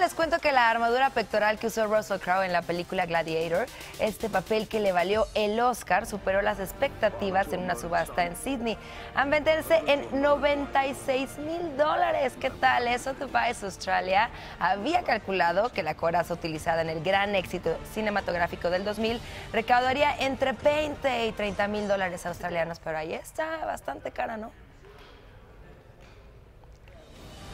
Les cuento que la armadura pectoral que usó Russell Crowe en la película Gladiator, este papel que le valió el Oscar, superó las expectativas en una subasta en Sydney, a venderse en 96 mil dólares. ¿Qué tal? Eso Device Australia había calculado que la coraza utilizada en el gran éxito cinematográfico del 2000 recaudaría entre 20 y 30 mil dólares australianos, pero ahí está bastante cara, ¿no?